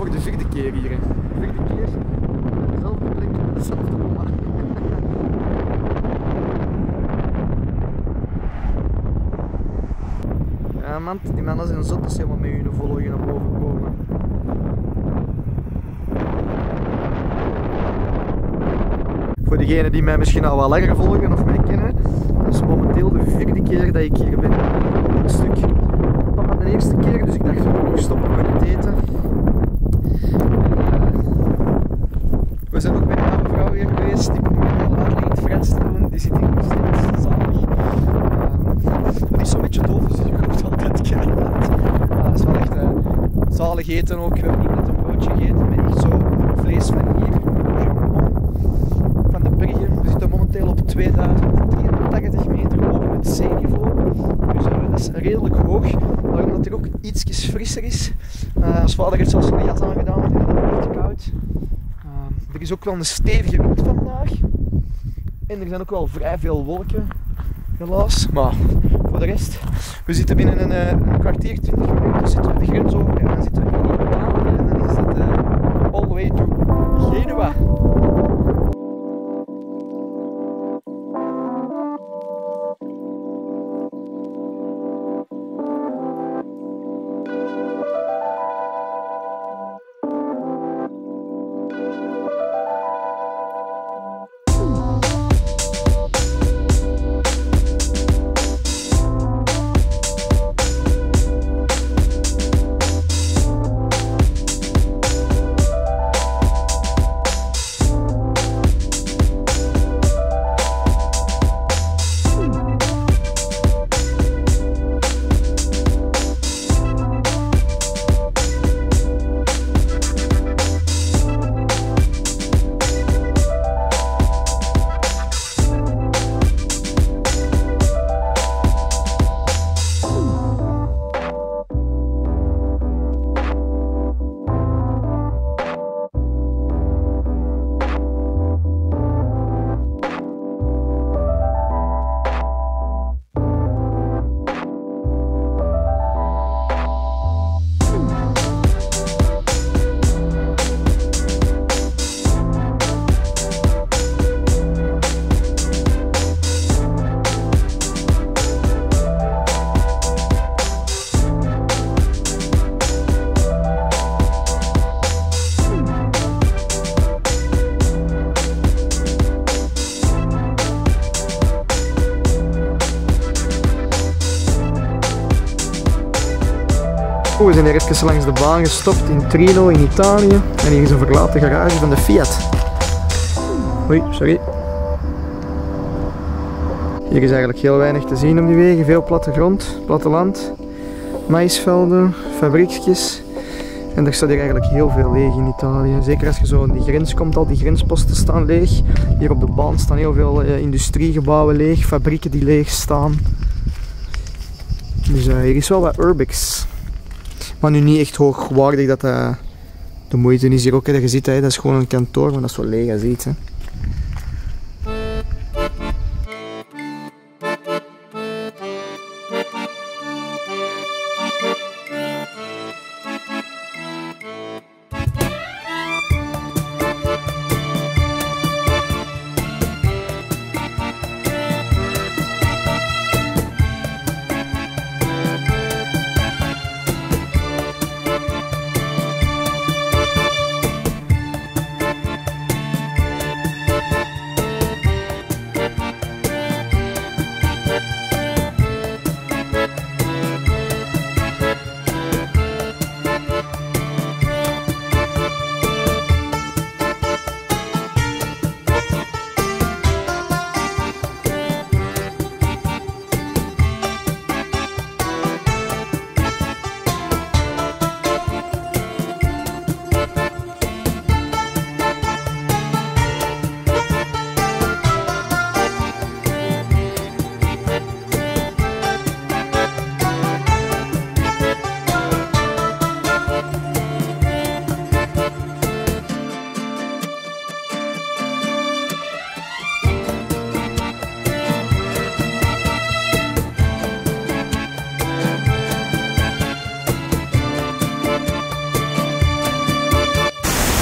voor de vierde keer hier. De vierde keer, dezelfde plek, dezelfde oma. Ja man, die mannen zijn zot als ze helemaal met hun volle naar boven komen. Voor degenen die mij misschien al wat langer volgen of mij kennen, dat is momenteel de vierde keer dat ik hier ben. Een stuk. Papa de eerste keer, dus ik dacht we stoppen met het eten. We zijn ook met een oude vrouw weer geweest, die momenteel uitleg in het Frans te doen. Die zit hier nog steeds zalig. Uh, die is zo'n beetje doof, dus die hoort altijd keihard. Uh, dat is wel echt uh, zalig eten ook. We hebben net een broodje gegeten met echt zo vlees van hier. Van de bergen. We zitten momenteel op 2083 meter boven het zeeniveau. Dus dat is redelijk hoog. Waarom dat er ook iets frisser is. als vader heeft zelfs een jas aangedaan, want het is koud. Er is ook wel een stevige wind vandaag. En er zijn ook wel vrij veel wolken, helaas. Maar voor de rest, we zitten binnen een, een kwartier, 20 minuten zitten we de grens over en dan zitten we in Italië en dan is het all the way to Genua. We zijn hier even langs de baan gestopt in Trino in Italië. En hier is een verlaten garage van de Fiat. Oei, sorry. Hier is eigenlijk heel weinig te zien op die wegen. Veel platte grond, platteland, maïsvelden, fabriekjes. En er staat hier eigenlijk heel veel leeg in Italië. Zeker als je zo aan die grens komt, al die grensposten staan leeg. Hier op de baan staan heel veel uh, industriegebouwen leeg, fabrieken die leeg staan. Dus uh, hier is wel wat urbex. Maar nu niet echt hoogwaardig dat dat de moeite is hier ook. Dat je ziet, hè, dat is gewoon een kantoor, maar dat is wel leeg als iets.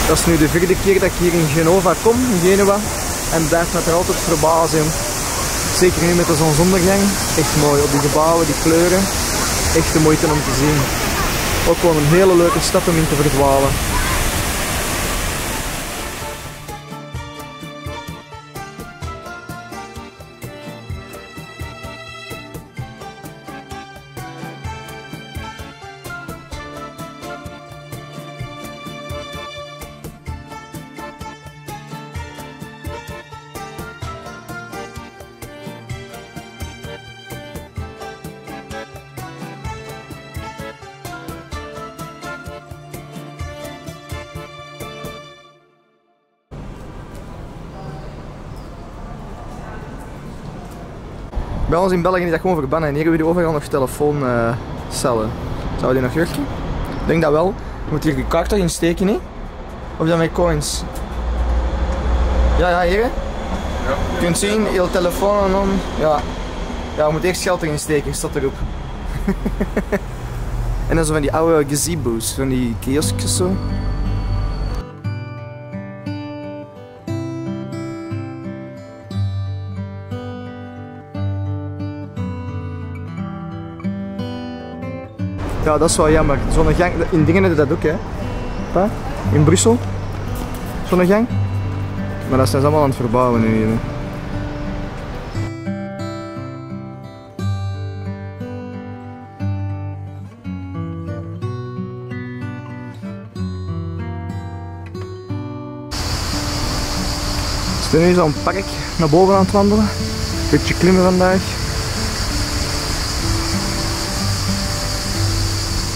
Dat is nu de vierde keer dat ik hier in Genova kom, in Genua. En blijft me er altijd verbazen. Zeker nu met de zonsondergang. Echt mooi. Op die gebouwen, die kleuren. Echt de moeite om te zien. Ook gewoon een hele leuke stad om in te verdwalen. Bij ons in België is dat gewoon verbannen en hier hebben we overal nog telefooncellen. Zou die nog werken? Ik denk dat wel. Je moet hier je kaart toch insteken, hè? Of dan met coins? Ja, ja, hier. hè. Je kunt zien, je telefoon en dan. Ja. Ja, je moet eerst geld erin steken, staat erop. en dan zo van die oude gazebo's, van die kioskjes zo. Ja, dat is wel jammer. Zo'n gang, in dingen hebben dat ook, hè? Pa? In Brussel. Zo'n gang. Maar dat zijn ze allemaal aan het verbouwen nu hier. We zijn nu zo'n park naar boven aan het wandelen. Beetje klimmen vandaag.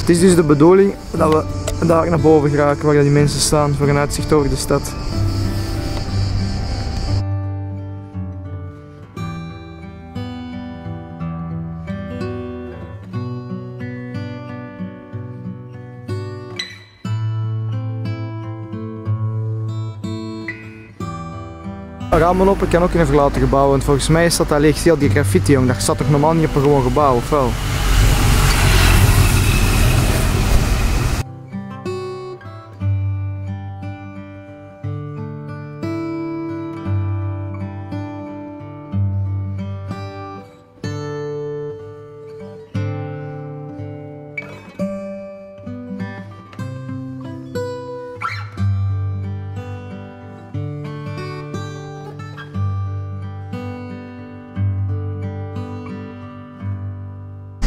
Het is dus de bedoeling dat we daar naar boven geraken waar die mensen staan voor een uitzicht over de stad. Ramen open kan ook in een verlaten gebouw, want volgens mij staat dat leeg heel die graffiti, jong. Dat staat toch normaal niet op een gewoon gebouw, of wel?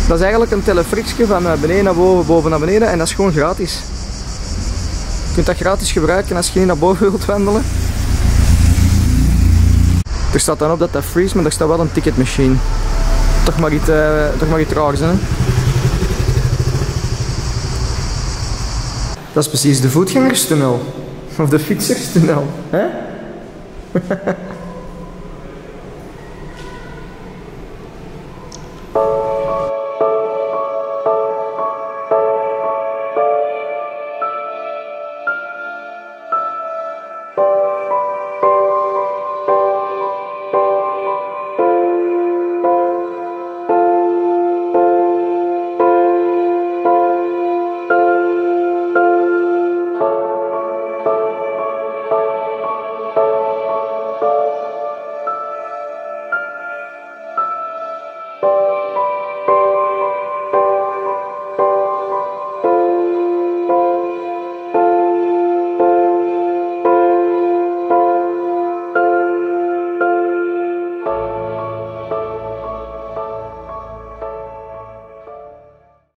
Dat is eigenlijk een telefrikje van eh, beneden naar boven, boven naar beneden en dat is gewoon gratis. Je kunt dat gratis gebruiken als je niet naar boven wilt wandelen. Er staat dan op dat dat free is, maar er staat wel een ticketmachine. Toch maar iets, uh, toch maar iets raars, hè? Dat is precies de voetgangerstunnel. Of de fietserstunnel, hè?